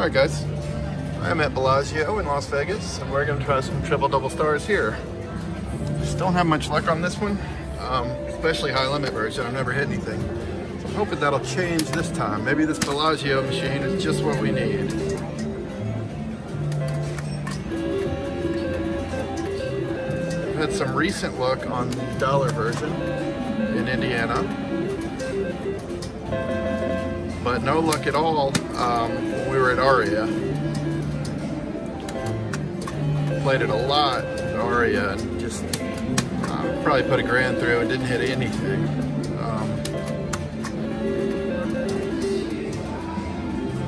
All right, guys. I'm at Bellagio in Las Vegas, and we're gonna try some triple double stars here. Just don't have much luck on this one, um, especially high limit version. I've never hit anything. So I'm hoping that'll change this time. Maybe this Bellagio machine is just what we need. I've had some recent luck on the dollar version in Indiana but no luck at all um, when we were at Aria. Played it a lot at Aria and just uh, probably put a grand through and didn't hit anything. Um,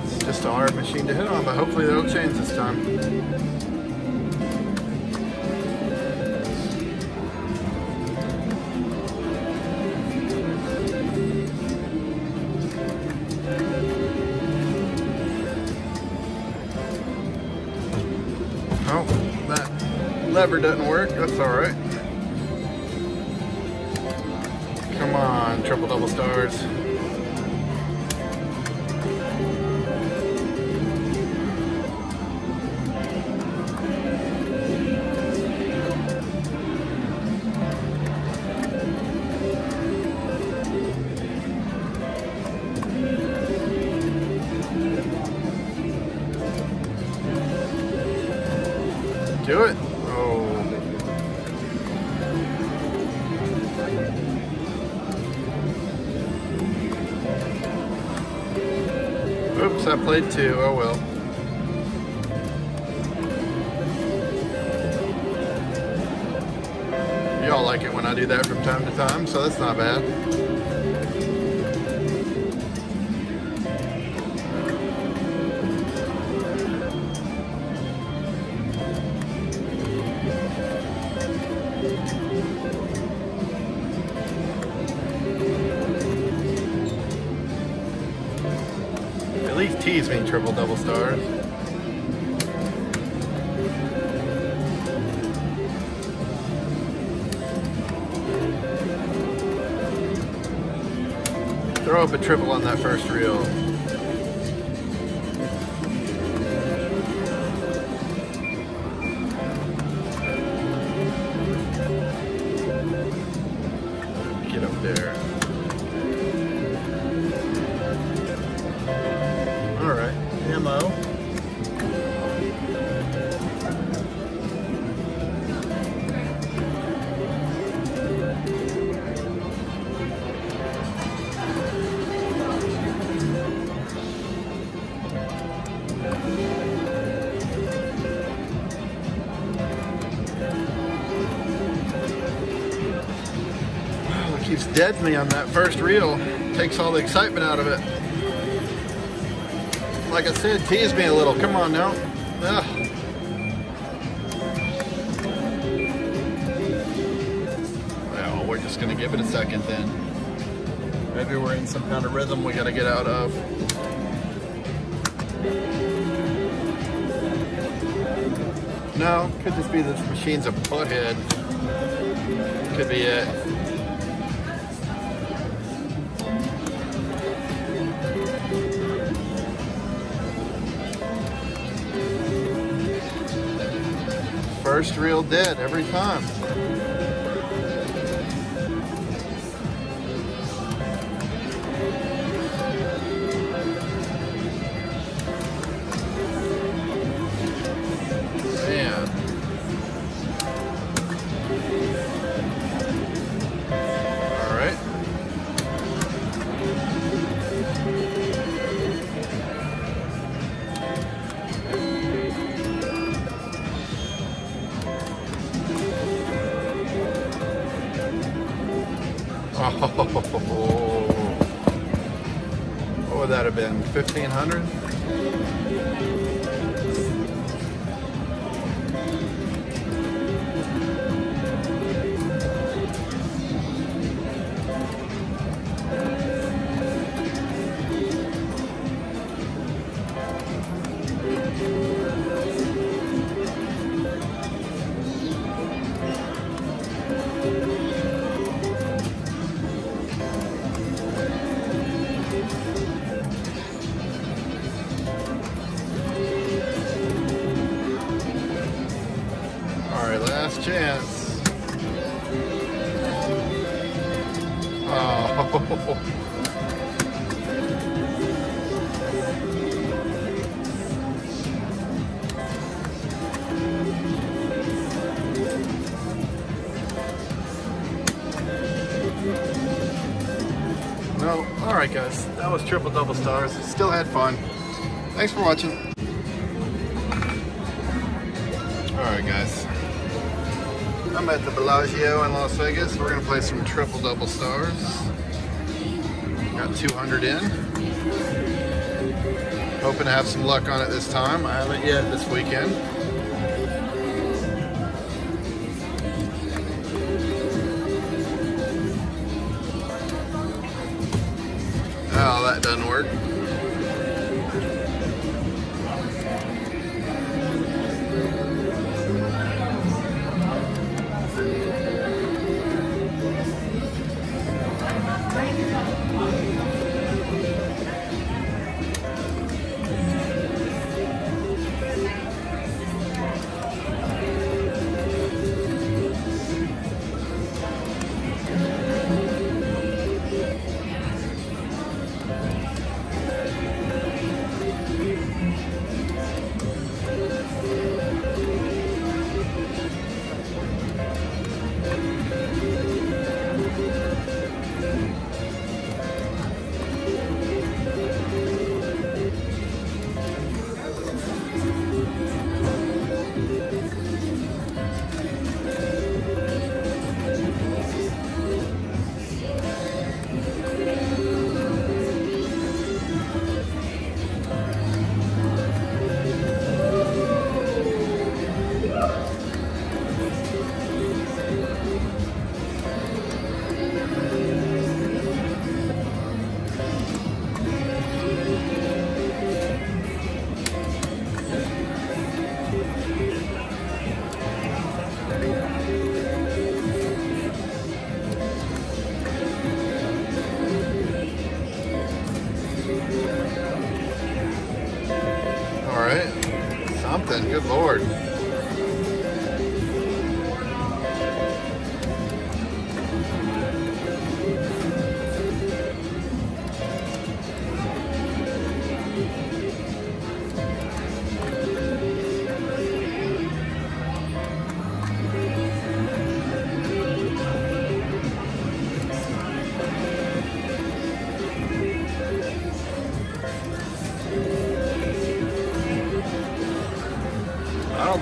it's just a hard machine to hit on, but hopefully that'll change this time. Oh, that lever doesn't work. That's all right. Come on, triple double stars. Oops, I played two. Oh well. Y'all like it when I do that from time to time, so that's not bad. Triple double stars. Throw up a triple on that first reel. Dead me on that first reel. Takes all the excitement out of it. Like I said, tease me a little. Come on now. Ugh. Well, we're just gonna give it a second then. Maybe we're in some kind of rhythm we gotta get out of. No, could just be this machine's a butthead. Could be it. First reel dead every time. Have been? 1500? No, all right guys, that was triple double stars. Still had fun. Thanks for watching. All right guys, I'm at the Bellagio in Las Vegas. We're gonna play some triple double stars. Got 200 in. Hoping to have some luck on it this time. I haven't yet this weekend.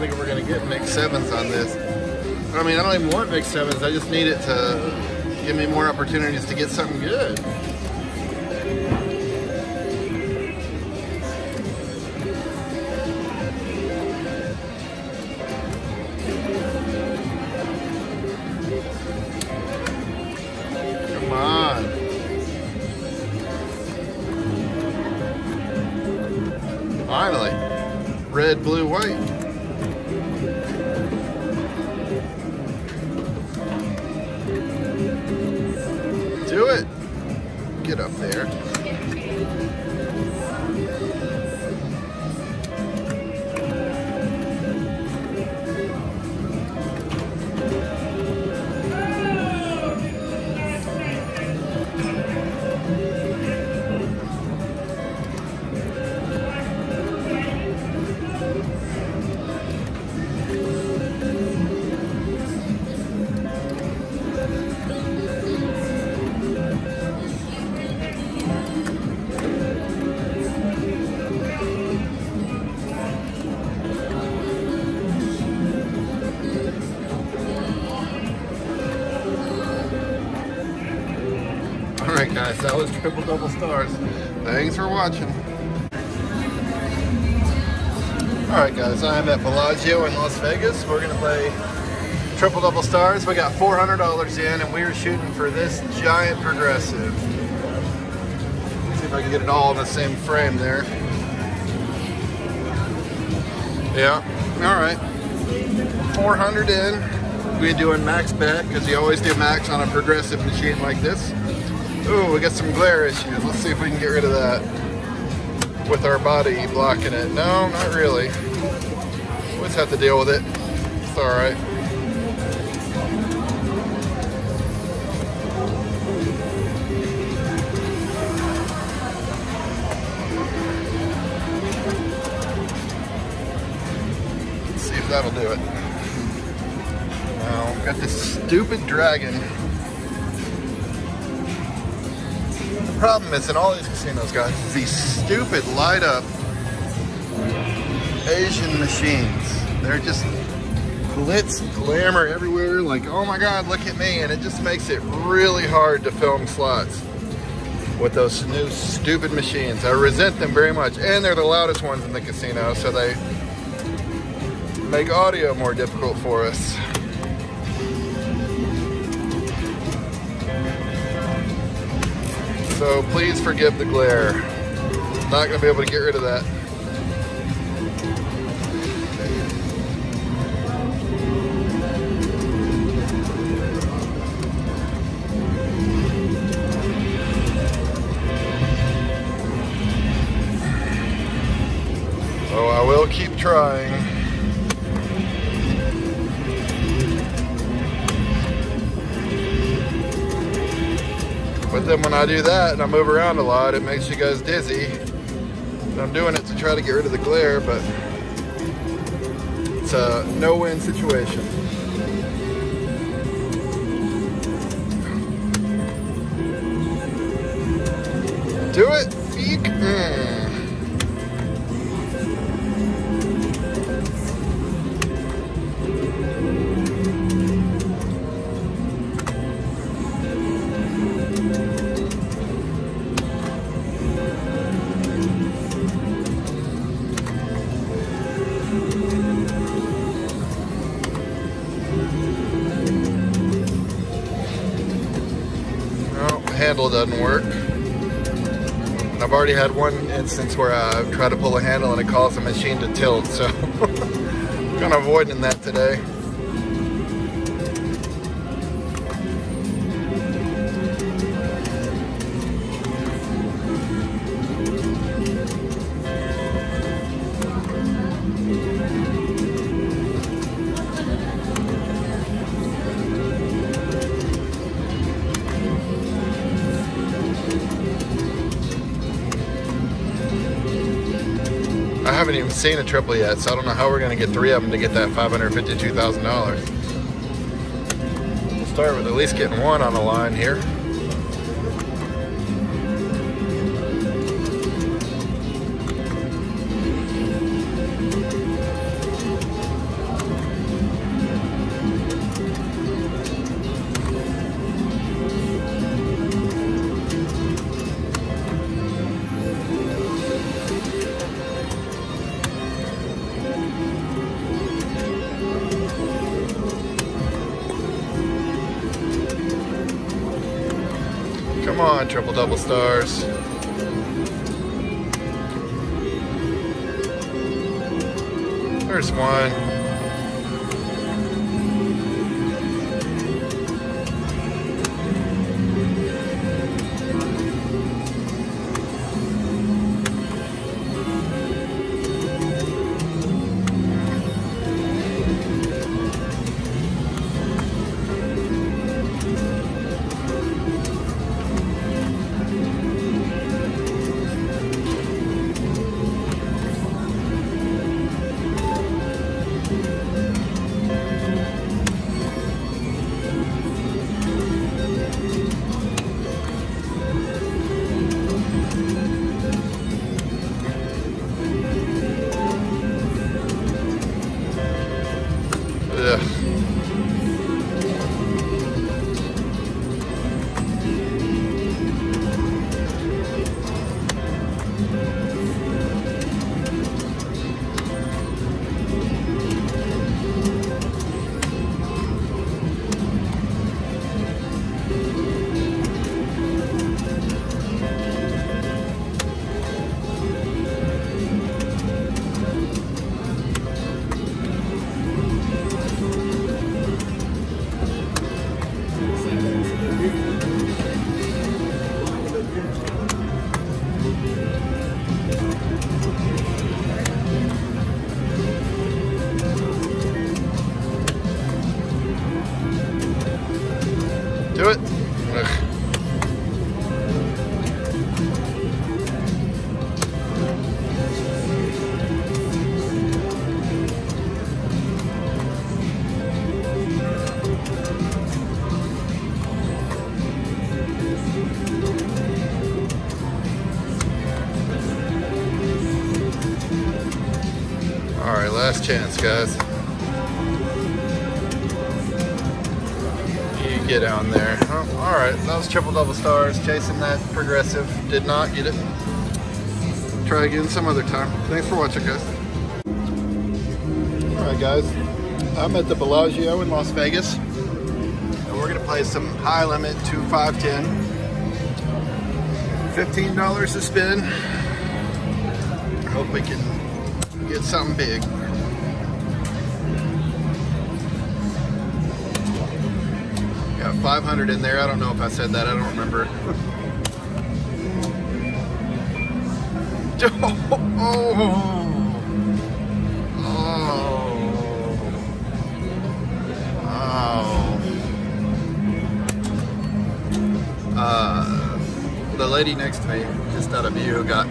Think we're gonna get mixed sevens on this. I mean, I don't even want mixed sevens. I just need it to give me more opportunities to get something good. Come on. Finally. Red, blue, white. Up there. That was triple double stars. Thanks for watching. All right, guys, I'm at Bellagio in Las Vegas. We're gonna play triple double stars. We got $400 in, and we are shooting for this giant progressive. See if I can get it all in the same frame there. Yeah, all right. 400 in. We're doing max bet because you always do max on a progressive machine like this. Ooh, we got some glare issues. Let's see if we can get rid of that with our body blocking it. No, not really. We just have to deal with it. It's all right. See if that'll do it. Now, got this stupid dragon The problem is in all these casinos, guys, these stupid light up Asian machines. They're just glitz, glamour everywhere. Like, oh my God, look at me. And it just makes it really hard to film slots with those new stupid machines. I resent them very much. And they're the loudest ones in the casino, so they make audio more difficult for us. So please forgive the glare. I'm Not gonna be able to get rid of that. So I will keep trying. Then when I do that and I move around a lot, it makes you guys dizzy. And I'm doing it to try to get rid of the glare, but it's a no-win situation. Do it, already had one instance where I tried to pull a handle and it caused the machine to tilt, so kind of avoiding that today. Seen a triple yet, so I don't know how we're going to get three of them to get that $552,000. We'll start with at least getting one on the line here. Triple double stars. There's one. Last chance, guys. You get down there. Oh, all right, that was triple double stars. Chasing that progressive. Did not get it. Try again some other time. Thanks for watching, guys. All right, guys. I'm at the Bellagio in Las Vegas. And we're gonna play some high limit 2 five ten. $15 to spin. Hope we can get something big. Got 500 in there. I don't know if I said that. I don't remember. oh. Oh. Oh. Uh, the lady next to me, just out of view, got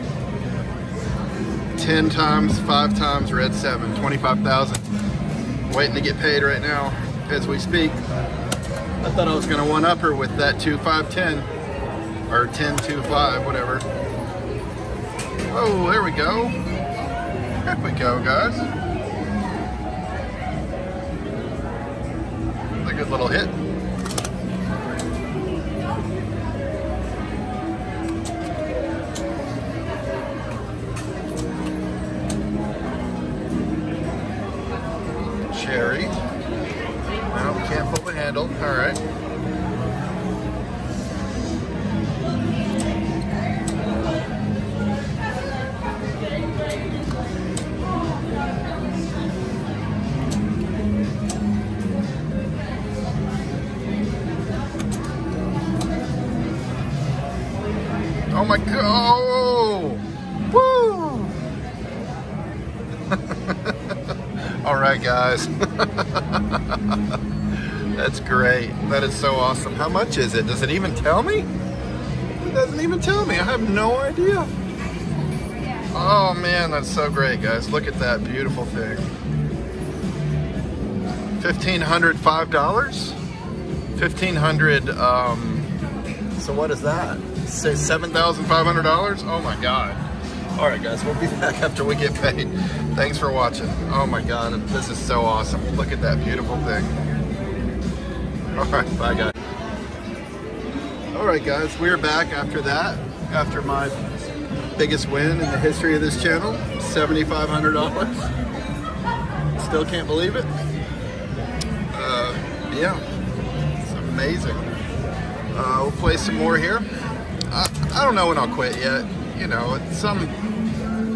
10 times, 5 times red 7, 25,000. Waiting to get paid right now as we speak. I thought I was to one up her with that 2 5 10 or 10 2 5, whatever. Oh, there we go. There we go, guys. A good little hit. Oh god! Oh! Woo! All right, guys. That's great. That is so awesome. How much is it? Does it even tell me? It doesn't even tell me. I have no idea. Oh man, that's so great, guys. Look at that beautiful thing. Fifteen hundred five dollars. Fifteen hundred. Um, so what is that? Say seven thousand five hundred dollars. Oh my god. All right, guys, we'll be back after we get paid. Thanks for watching. Oh my God, this is so awesome. Look at that beautiful thing. All right, bye guys. All right, guys, we're back after that, after my biggest win in the history of this channel, $7,500. Still can't believe it. Uh, yeah, it's amazing. Uh, we'll play some more here. I, I don't know when I'll quit yet you know, it's some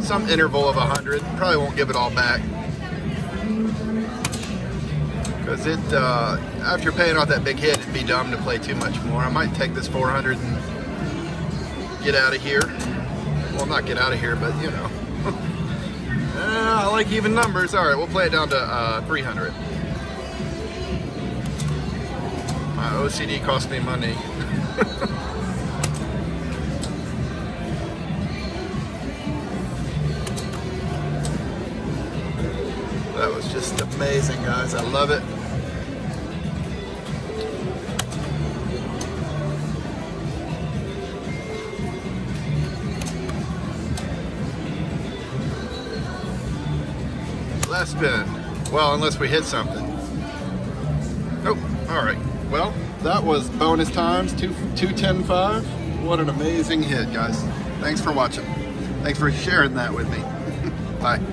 some interval of 100. Probably won't give it all back. Because it, uh, after paying off that big hit, it'd be dumb to play too much more. I might take this 400 and get out of here. Well, not get out of here, but you know. uh, I like even numbers. All right, we'll play it down to uh, 300. My OCD cost me money. just amazing, guys. I love it. Last spin. Well, unless we hit something. Nope. All right. Well, that was bonus times, two, 210.5. What an amazing hit, guys. Thanks for watching. Thanks for sharing that with me. Bye.